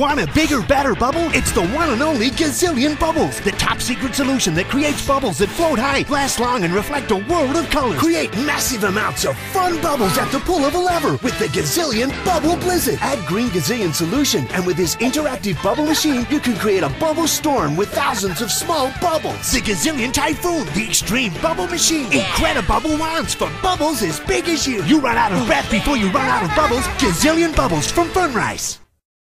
Want a bigger, better bubble? It's the one and only Gazillion Bubbles, the top secret solution that creates bubbles that float high, last long, and reflect a world of colors. Create massive amounts of fun bubbles at the pull of a lever with the Gazillion Bubble Blizzard. Add Green Gazillion solution, and with this interactive bubble machine, you can create a bubble storm with thousands of small bubbles. The Gazillion Typhoon, the extreme bubble machine. Incredible bubble wands for bubbles as big as you. You run out of breath before you run out of bubbles. Gazillion Bubbles from Funrise.